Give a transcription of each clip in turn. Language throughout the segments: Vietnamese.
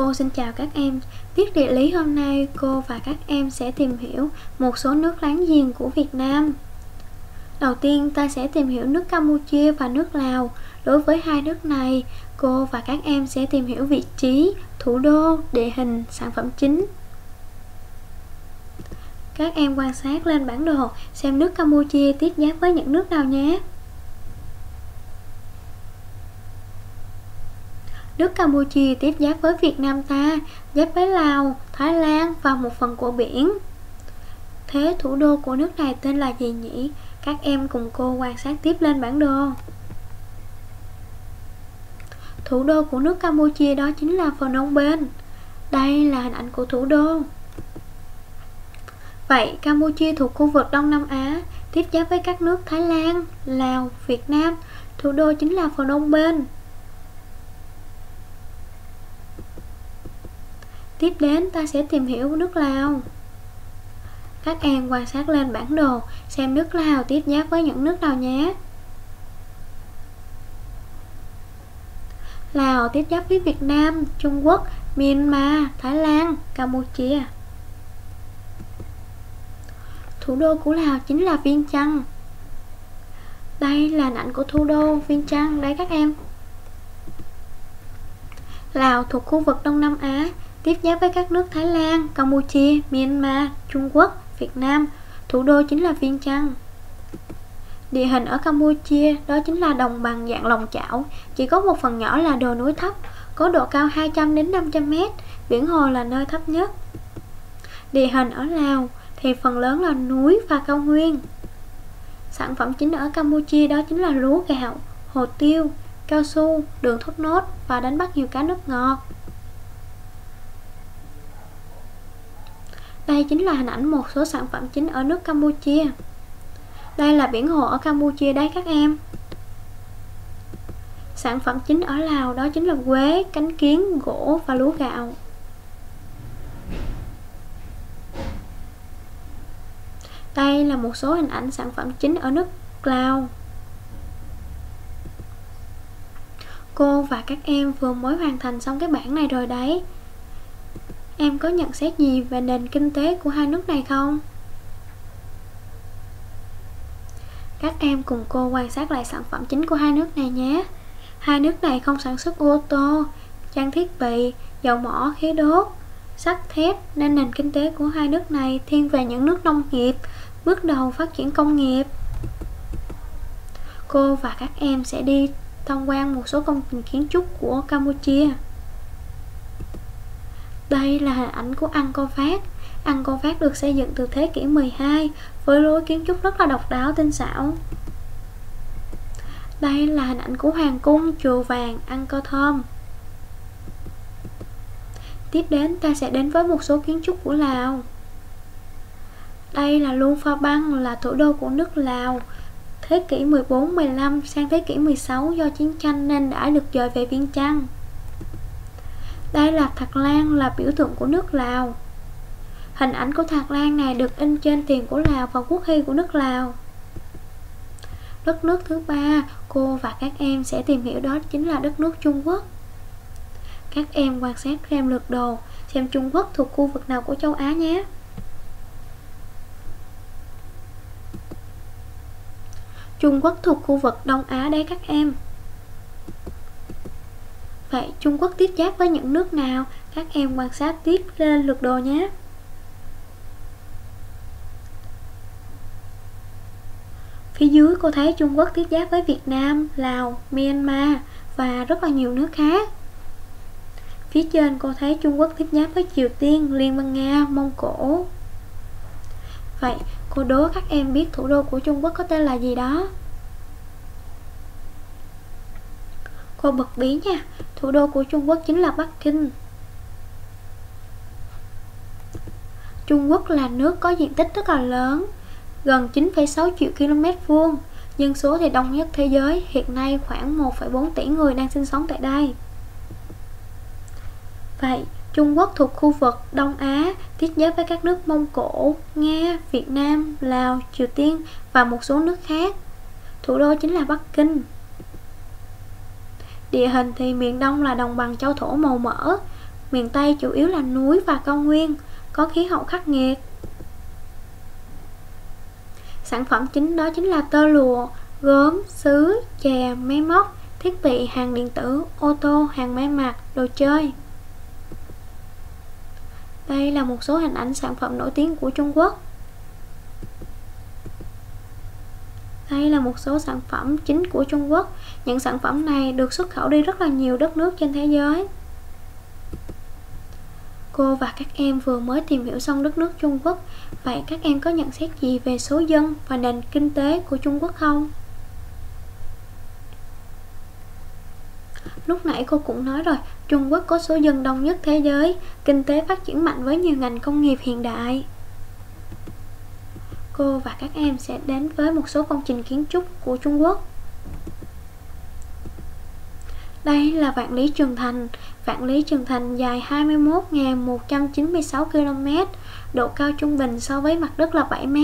Cô xin chào các em. Tiết địa lý hôm nay cô và các em sẽ tìm hiểu một số nước láng giềng của Việt Nam. Đầu tiên ta sẽ tìm hiểu nước Campuchia và nước Lào. Đối với hai nước này, cô và các em sẽ tìm hiểu vị trí, thủ đô, địa hình, sản phẩm chính. Các em quan sát lên bản đồ xem nước Campuchia tiếp giáp với những nước nào nhé. Nước Campuchia tiếp giáp với Việt Nam ta, giáp với Lào, Thái Lan và một phần của biển. Thế thủ đô của nước này tên là gì nhỉ? Các em cùng cô quan sát tiếp lên bản đồ. Thủ đô của nước Campuchia đó chính là Phnom Penh. Đây là hình ảnh của thủ đô. Vậy Campuchia thuộc khu vực Đông Nam Á, tiếp giáp với các nước Thái Lan, Lào, Việt Nam. Thủ đô chính là Phnom Penh. Tiếp đến ta sẽ tìm hiểu nước Lào. Các em quan sát lên bản đồ Xem nước Lào tiếp giáp với những nước nào nhé. Lào tiếp giáp với Việt Nam, Trung Quốc, Myanmar, Thái Lan, Campuchia. Thủ đô của Lào chính là Viên Chăn Đây là ảnh của thủ đô Viên Chăn Đấy các em. Lào thuộc khu vực Đông Nam Á tiếp giáp với các nước Thái Lan, Campuchia, Myanmar, Trung Quốc, Việt Nam. Thủ đô chính là Viên Chăn. Địa hình ở Campuchia đó chính là đồng bằng dạng lòng chảo, chỉ có một phần nhỏ là đồi núi thấp, có độ cao 200 đến 500m, biển hồ là nơi thấp nhất. Địa hình ở Lào thì phần lớn là núi và cao nguyên. Sản phẩm chính ở Campuchia đó chính là lúa gạo, hồ tiêu, cao su, đường thốt nốt và đánh bắt nhiều cá nước ngọt. Đây chính là hình ảnh một số sản phẩm chính ở nước Campuchia. Đây là biển hồ ở Campuchia đấy các em. Sản phẩm chính ở Lào đó chính là quế, cánh kiến, gỗ và lúa gạo. Đây là một số hình ảnh sản phẩm chính ở nước Lào. Cô và các em vừa mới hoàn thành xong cái bảng này rồi đấy. Em có nhận xét gì về nền kinh tế của hai nước này không? Các em cùng cô quan sát lại sản phẩm chính của hai nước này nhé. Hai nước này không sản xuất ô tô, trang thiết bị, dầu mỏ, khí đốt, sắt thép Nên nền kinh tế của hai nước này thiên về những nước nông nghiệp Bước đầu phát triển công nghiệp. Cô và các em sẽ đi tham quan một số công trình kiến trúc của Campuchia đây là hình ảnh của Angkor Wat Angkor Wat được xây dựng từ thế kỷ 12 với lối kiến trúc rất là độc đáo, tinh xảo. Đây là hình ảnh của Hoàng cung chùa vàng Angkor Thom. Tiếp đến, ta sẽ đến với một số kiến trúc của Lào. Đây là Luang Prabang là thủ đô của nước Lào. Thế kỷ 14-15 sang thế kỷ 16 do chiến tranh nên đã được dời về Viên Chăn. Đây là Thạc Lan là biểu tượng của nước Lào. Hình ảnh của Thạc Lan này được in trên tiền của Lào và quốc huy của nước Lào. Đất nước thứ ba cô và các em sẽ tìm hiểu đó chính là đất nước Trung Quốc. Các em quan sát xem lượt đồ, xem Trung Quốc thuộc khu vực nào của châu Á nhé. Trung Quốc thuộc khu vực Đông Á đấy các em. Vậy Trung Quốc tiếp giáp với những nước nào? Các em quan sát tiếp lên lượt đồ nhé. Phía dưới cô thấy Trung Quốc tiếp giáp với Việt Nam, Lào, Myanmar và rất là nhiều nước khác. Phía trên cô thấy Trung Quốc tiếp giáp với Triều Tiên, Liên bang Nga, Mông Cổ. Vậy cô đố các em biết thủ đô của Trung Quốc có tên là gì đó? Cô bật bí nha. Thủ đô của Trung Quốc chính là Bắc Kinh. Trung Quốc là nước có diện tích rất là lớn Gần 9,6 triệu km vuông Dân số thì đông nhất thế giới. Hiện nay khoảng 1,4 tỷ người đang sinh sống tại đây. Vậy Trung Quốc thuộc khu vực Đông Á tiếp giáp với các nước Mông Cổ, Nga, Việt Nam, Lào, Triều Tiên và một số nước khác. Thủ đô chính là Bắc Kinh. Địa hình thì miền Đông là đồng bằng châu thổ màu mỡ Miền Tây chủ yếu là núi và cao nguyên, có khí hậu khắc nghiệt. Sản phẩm chính đó chính là tơ lụa, gốm, sứ, chè, máy móc, thiết bị, hàng điện tử, ô tô, hàng may mặc, đồ chơi. Đây là một số hình ảnh sản phẩm nổi tiếng của Trung Quốc. Đây là một số sản phẩm chính của Trung Quốc. Những sản phẩm này được xuất khẩu đi rất là nhiều đất nước trên thế giới. Cô và các em vừa mới tìm hiểu xong đất nước Trung Quốc. Vậy các em có nhận xét gì về số dân và nền kinh tế của Trung Quốc không? Lúc nãy cô cũng nói rồi, Trung Quốc có số dân đông nhất thế giới, kinh tế phát triển mạnh với nhiều ngành công nghiệp hiện đại. Cô và các em sẽ đến với một số công trình kiến trúc của Trung Quốc. Đây là vạn lý trường thành. Vạn lý trường thành dài 21.196 km, độ cao trung bình so với mặt đất là 7 m.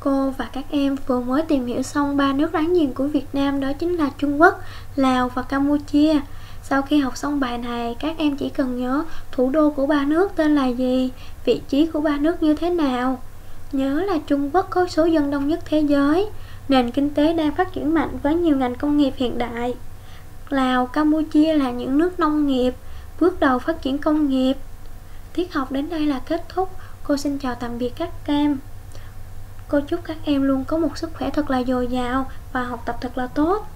Cô và các em vừa mới tìm hiểu xong ba nước láng giềng của Việt Nam đó chính là Trung Quốc, Lào và Campuchia. Sau khi học xong bài này, các em chỉ cần nhớ thủ đô của ba nước tên là gì, vị trí của ba nước như thế nào. Nhớ là Trung Quốc có số dân đông nhất thế giới, nền kinh tế đang phát triển mạnh với nhiều ngành công nghiệp hiện đại. Lào, Campuchia là những nước nông nghiệp, bước đầu phát triển công nghiệp. Tiết học đến đây là kết thúc. Cô xin chào tạm biệt các em. Cô chúc các em luôn có một sức khỏe thật là dồi dào và học tập thật là tốt.